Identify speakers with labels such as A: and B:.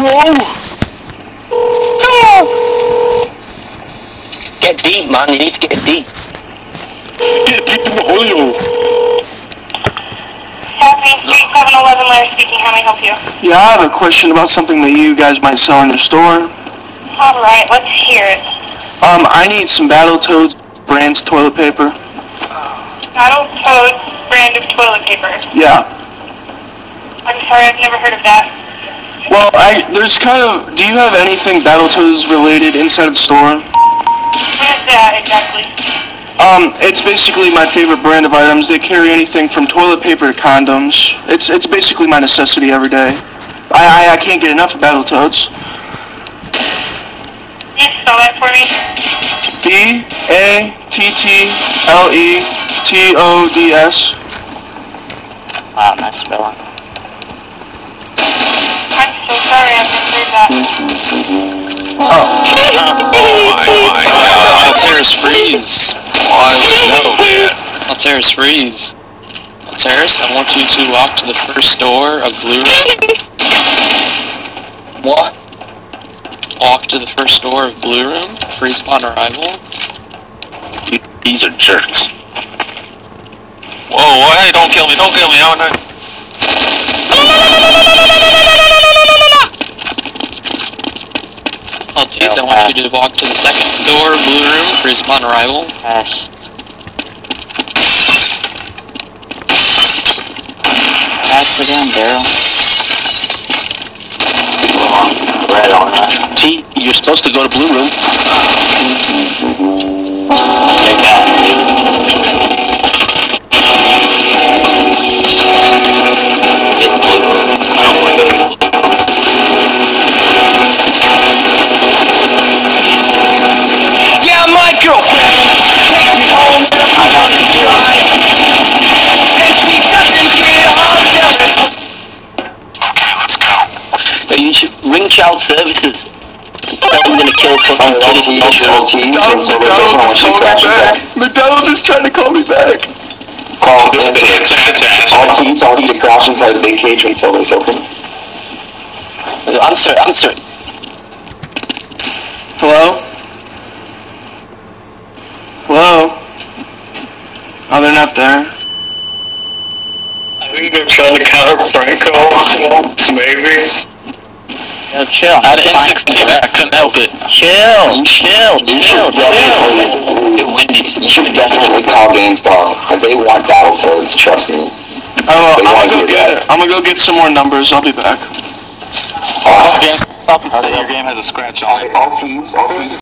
A: Get deep, man. You need to get deep.
B: Get deep in the hole.
C: Southeast 711 Larry speaking. How may I help you?
D: Yeah, I have a question about something that you guys might sell in your store.
C: Alright, let's hear it.
D: Um, I need some Battletoads brand's toilet paper.
C: Battle Toad brand of toilet paper.
D: Yeah.
C: I'm sorry, I've never heard of that.
D: Well, I there's kind of. Do you have anything Battletoads related inside of the store?
C: What is that exactly?
D: Um, it's basically my favorite brand of items. They carry anything from toilet paper to condoms. It's it's basically my necessity every day. I I, I can't get enough of Battletoads.
C: Can you spell that for me?
D: B A T T L E T O D S.
A: Wow, nice spelling.
C: I'm so sorry, I've never heard that.
D: Oh.
B: Oh my, my god.
E: Alteris freeze.
B: I was no, man.
E: Alteris freeze. Alteris, I want you to walk to the first door of Blue Room.
A: What?
E: Walk to the first door of Blue Room. Freeze upon arrival.
B: You- These are jerks. Whoa, whoa, hey, don't kill me, don't kill me, oh no.
E: Alteris, I want you to walk to the second door Blue Room. Freeze upon arrival.
A: Pass. Pass again, Daryl. Right on that. See, you're supposed to go to Blue Room. Ring child services. I'm gonna kill fucking kids.
D: McDonald's, McDonald's is trying to call me back.
F: Call
B: This bitch, that's ass.
F: all teams, all need to crouch inside the big cage until it's open.
A: Answer, answer.
D: Hello? Hello? Oh, they're not there.
B: I think they're trying to counter Franco, maybe.
A: Yo, chill.
E: I had an M16, I couldn't help it.
A: Chill, chill,
F: You
A: chill,
F: should
A: chill.
F: definitely,
A: Get windy.
F: you should definitely call GameStop. They want Battletoads, trust me.
D: Oh, I'm gonna go get.
F: back.
D: I'm gonna go get some more numbers. I'll be back.
F: Uh,
B: Your game has a scratch on it.
F: all teams, all teams